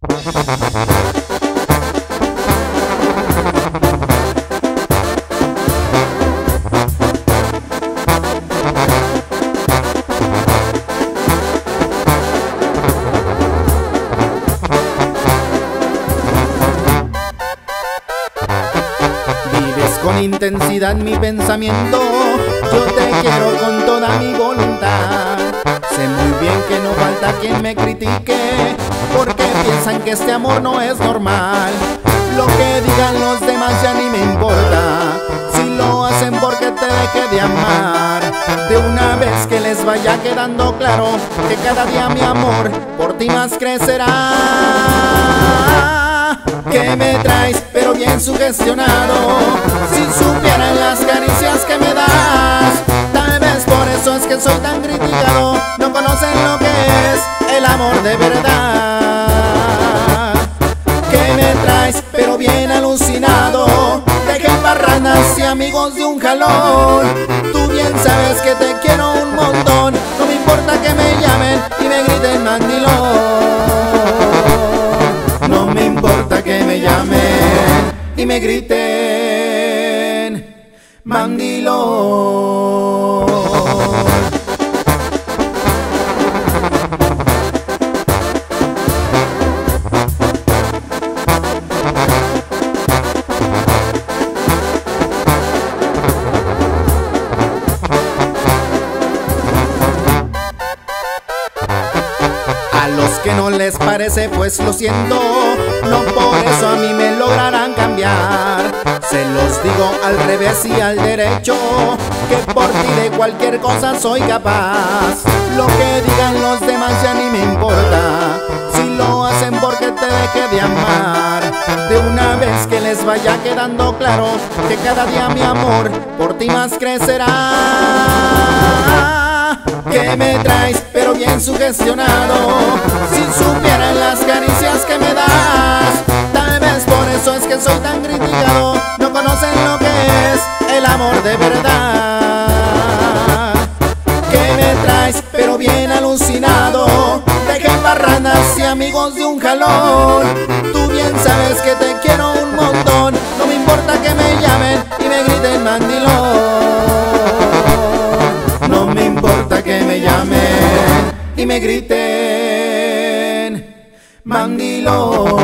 Vives con intensidad mi pensamiento, yo te quiero con toda mi voluntad. Sé muy bien que no falta quien me critique, porque piensan que este amor no es normal. Lo que digan los demás ya ni me importa, si lo hacen porque te deje de amar. De una vez que les vaya quedando claro que cada día mi amor por ti más crecerá. Que me traes, pero bien sugestionado. Si supieran las caricias que me soy tan criticado. No conocen lo que es el amor de verdad. Que me traes, pero bien alucinado. Dejen parrandas y amigos de un jalón. Tú bien sabes que te quiero un montón. No me importa que me llamen y me griten mandilón. No me importa que me llamen y me griten mandilón. Que no les parece, pues lo siento. No por eso a mí me lograrán cambiar. Se los digo al revés y al derecho. Que por ti de cualquier cosa soy capaz. Lo que digan los demás ya ni me importa. Si lo hacen porque te deje de amar. De una vez que les vaya quedando claro que cada día mi amor por ti más crecerá que me traes, bien sugestionado. Si supieran las caricias que me das, tal vez por eso es que soy tan criticado. No conocen lo que es el amor de verdad. Que me traes, pero bien alucinado. Dejen barranas y amigos de un jalón. Tú bien sabes que te quiero un montón. No me importa que me llamen y me griten mandilón. No me importa que me llamen y me griten mandilón.